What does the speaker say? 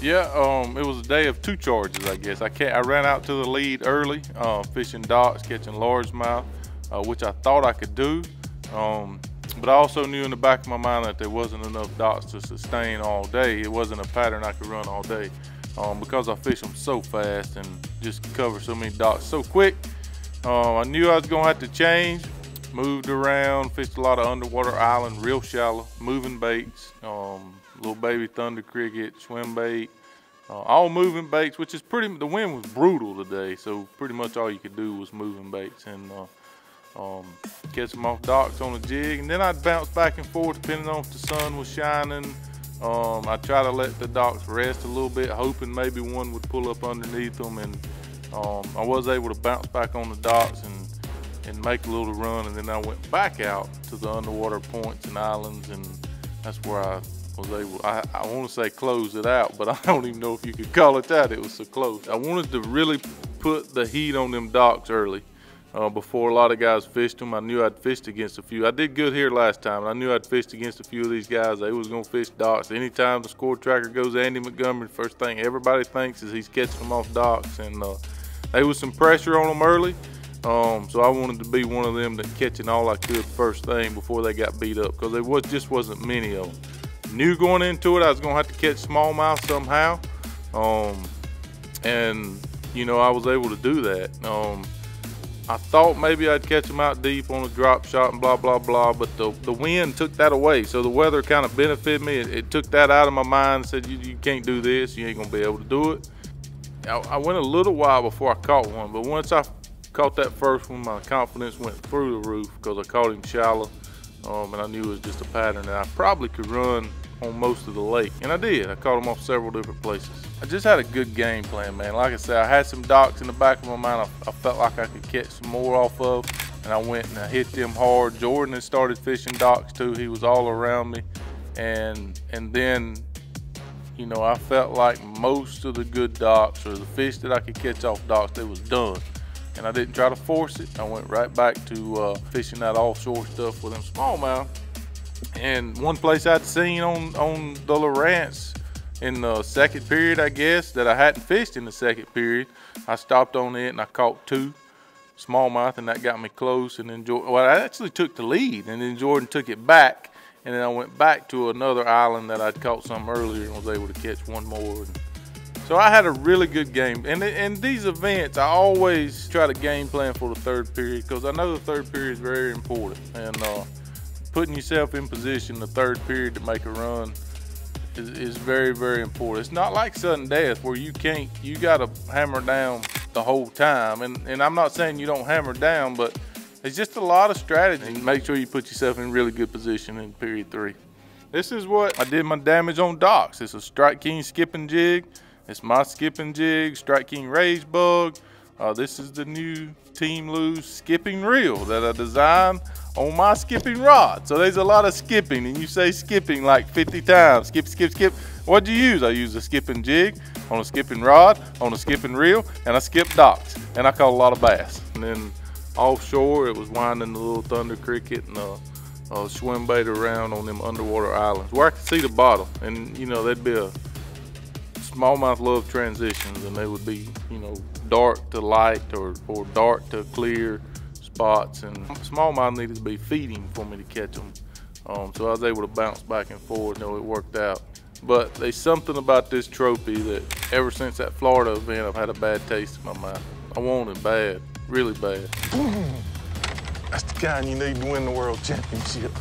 Yeah, um, it was a day of two charges, I guess. I can't, I ran out to the lead early, uh, fishing docks, catching largemouth, uh, which I thought I could do. Um, but I also knew in the back of my mind that there wasn't enough docks to sustain all day. It wasn't a pattern I could run all day. Um, because I fish them so fast and just cover so many docks so quick, um, I knew I was gonna have to change. Moved around, fished a lot of underwater island, real shallow, moving baits, um, little baby thunder cricket, swim bait, uh, all moving baits, which is pretty, the wind was brutal today, so pretty much all you could do was moving baits and uh, um, catch them off docks on a jig. And then I'd bounce back and forth depending on if the sun was shining. Um, I try to let the docks rest a little bit, hoping maybe one would pull up underneath them. And um, I was able to bounce back on the docks and, and make a little run. And then I went back out to the underwater points and islands, and that's where I was able, I, I want to say close it out, but I don't even know if you could call it that. It was so close. I wanted to really put the heat on them docks early. Uh, before a lot of guys fished them, I knew I'd fished against a few. I did good here last time, and I knew I'd fished against a few of these guys. They was gonna fish docks. Anytime the score tracker goes Andy Montgomery, first thing everybody thinks is he's catching them off docks, and uh, there was some pressure on them early. Um, so I wanted to be one of them that catching all I could first thing before they got beat up, because there was just wasn't many of them. Knew going into it I was gonna have to catch smallmouth somehow. Um, and you know, I was able to do that. Um, I thought maybe I'd catch them out deep on a drop shot and blah, blah, blah, but the, the wind took that away. So the weather kind of benefited me. It, it, took that out of my mind said, you, you can't do this. You ain't gonna be able to do it. I, I went a little while before I caught one, but once I caught that first one, my confidence went through the roof because I caught him shallow. Um, and I knew it was just a pattern that I probably could run on most of the lake. And I did. I caught them off several different places. I just had a good game plan, man. Like I said, I had some docks in the back of my mind I, I felt like I could catch some more off of. And I went and I hit them hard. Jordan had started fishing docks too. He was all around me. And and then, you know, I felt like most of the good docks or the fish that I could catch off docks, they was done. And I didn't try to force it. I went right back to uh, fishing that offshore stuff with them smallmouth and one place I'd seen on, on the Lowrance in the second period, I guess, that I hadn't fished in the second period, I stopped on it and I caught two smallmouth and that got me close and then Jordan, well, I actually took the lead and then Jordan took it back and then I went back to another island that I'd caught some earlier and was able to catch one more. And so I had a really good game. And in these events, I always try to game plan for the third period because I know the third period is very important. And uh, putting yourself in position the third period to make a run is, is very, very important. It's not like sudden death where you can't, you got to hammer down the whole time. And, and I'm not saying you don't hammer down, but it's just a lot of strategy. Make sure you put yourself in really good position in period three. This is what I did my damage on docks. It's a Strike King skipping jig. It's my skipping jig, Strike King Rage Bug. Uh, this is the new Team Lew's skipping reel that I designed on my skipping rod. So there's a lot of skipping, and you say skipping like 50 times. Skip, skip, skip. What'd you use? I use a skipping jig on a skipping rod, on a skipping reel, and I skip docks. And I caught a lot of bass. And then offshore, it was winding the little thunder cricket and a, a swim bait around on them underwater islands where I could see the bottom. And, you know, there'd be a smallmouth love transitions, and they would be, you know, dark to light or, or dark to clear spots and smallmouth needed to be feeding for me to catch them. Um, so I was able to bounce back and forth. You know, it worked out. But there's something about this trophy that ever since that Florida event, I've had a bad taste in my mouth. I want it bad, really bad. That's the kind you need to win the world championship.